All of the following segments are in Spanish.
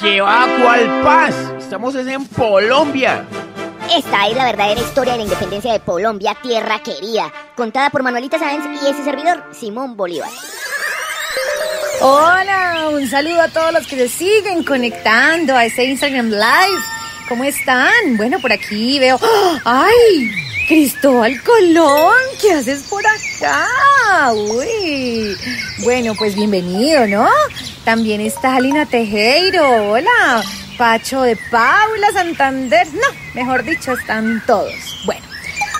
¿Qué va? ¿Cuál paz? Estamos en Colombia. Esta es la verdadera historia de la independencia de Colombia, tierra querida, contada por Manuelita Sáenz y ese servidor, Simón Bolívar. Hola, un saludo a todos los que se siguen conectando a este Instagram Live. ¿Cómo están? Bueno, por aquí veo. ¡Ay! Cristóbal Colón, ¿qué haces por acá? Uy. Bueno, pues bienvenido, ¿no? También está Alina Tejero. Hola. Pacho de Paula Santander. No, mejor dicho, están todos. Bueno,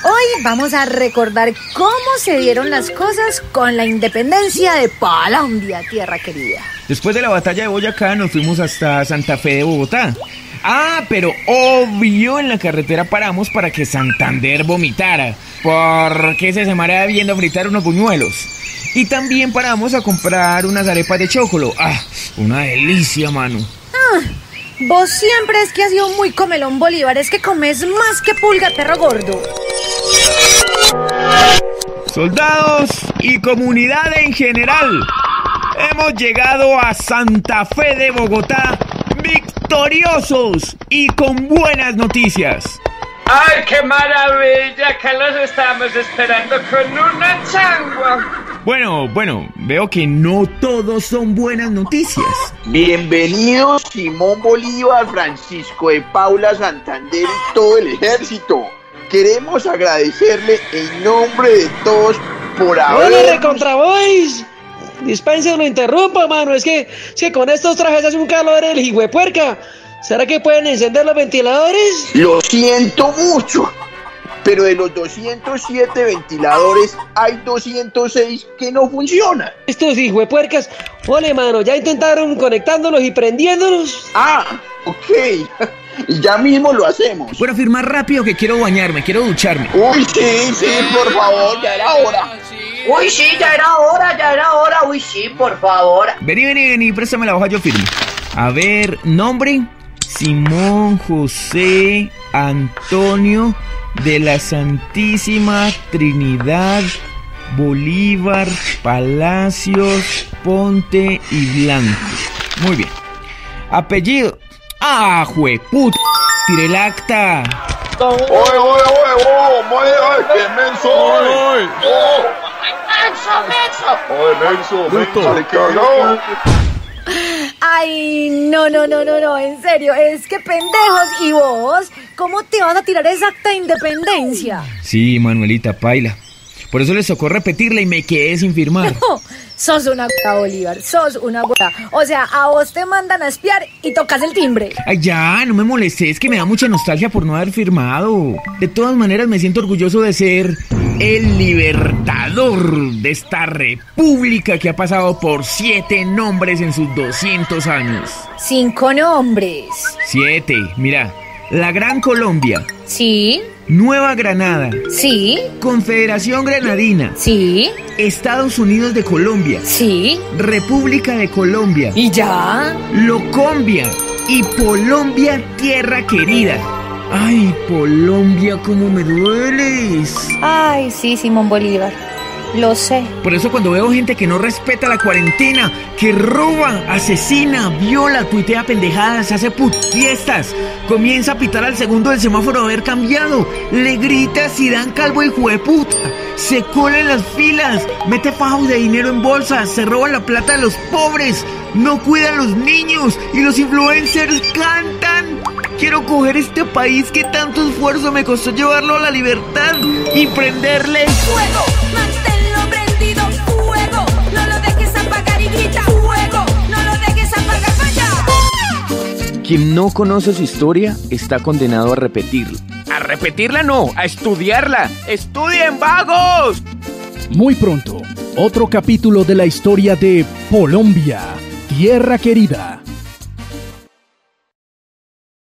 hoy vamos a recordar cómo se dieron las cosas con la independencia de Colombia, tierra querida. Después de la batalla de Boyacá nos fuimos hasta Santa Fe de Bogotá. Ah, pero obvio en la carretera paramos para que Santander vomitara, porque se se marea viendo fritar unos buñuelos. Y también paramos a comprar unas arepas de chocolo. Ah, una delicia, mano. Ah, vos siempre es que has sido muy comelón Bolívar, es que comes más que pulga perro gordo. Soldados y comunidad en general, hemos llegado a Santa Fe de Bogotá victoriosos y con buenas noticias. ¡Ay, qué maravilla! Que los estamos esperando con una changua. Bueno, bueno, veo que no todos son buenas noticias. Bienvenidos Simón Bolívar, Francisco de Paula Santander y todo el ejército. Queremos agradecerle en nombre de todos por haber... ¡Hola, contra boys! Dispense, lo interrumpa, mano. Es que, es que con estos trajes hace un calor el puerca. ¿Será que pueden encender los ventiladores? Lo siento mucho. Pero de los 207 ventiladores hay 206 que no funcionan. Estos puercas. Ole, mano, ¿ya intentaron conectándolos y prendiéndolos? Ah, ok. ya mismo lo hacemos. Bueno, firmar rápido que quiero bañarme, quiero ducharme. Uy, sí, sí, por favor, ya era hora. Uy, sí, ya era hora, ya era hora. Uy, sí, por favor. Vení, vení, vení, préstame la hoja, yo firmo. A ver, nombre. Simón José Antonio de la Santísima Trinidad Bolívar Palacios Ponte y Blanco. Muy bien. Apellido. ¡Ah, jueput! ¡Tiré el acta! ¡Oye, oye, oye, oye! ¡Qué menso! ¡Oye! ¡Menso, menso! ¡Oye, Ay, no, no, no, no, no, en serio, es que pendejos y vos, ¿cómo te vas a tirar esa acta de independencia? Sí, Manuelita, paila. Por eso les tocó repetirla y me quedé sin firmar. No, sos una puta, Bolívar, sos una puta. O sea, a vos te mandan a espiar y tocas el timbre. Ay, ya, no me molestes, es que me da mucha nostalgia por no haber firmado. De todas maneras, me siento orgulloso de ser el libertador de esta república que ha pasado por siete nombres en sus 200 años. Cinco nombres. Siete, mira, la Gran Colombia. Sí. Nueva Granada. Sí. Confederación Granadina. Sí. Estados Unidos de Colombia. Sí. República de Colombia. ¿Y ya? Locombia. Y Colombia, tierra querida. Ay, Colombia, cómo me dueles. Ay, sí, Simón Bolívar. Lo sé. Por eso cuando veo gente que no respeta la cuarentena, que roba, asesina, viola, tuitea pendejadas, hace put fiestas, comienza a pitar al segundo del semáforo de haber cambiado, le grita si dan calvo y puta, se cola en las filas, mete fajos de dinero en bolsas, se roba la plata de los pobres, no cuida a los niños y los influencers cantan. Quiero coger este país que tanto esfuerzo me costó llevarlo a la libertad y prenderle fuego. Quien no conoce su historia está condenado a repetirla. A repetirla no, a estudiarla. ¡Estudien, vagos! Muy pronto, otro capítulo de la historia de Colombia, tierra querida.